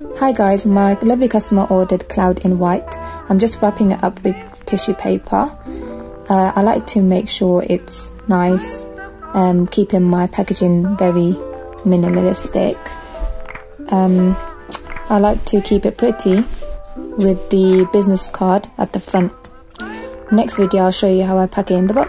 Hi guys, my lovely customer ordered cloud in white. I'm just wrapping it up with tissue paper. Uh, I like to make sure it's nice, um, keeping my packaging very minimalistic. Um, I like to keep it pretty with the business card at the front. Next video I'll show you how I pack it in the box.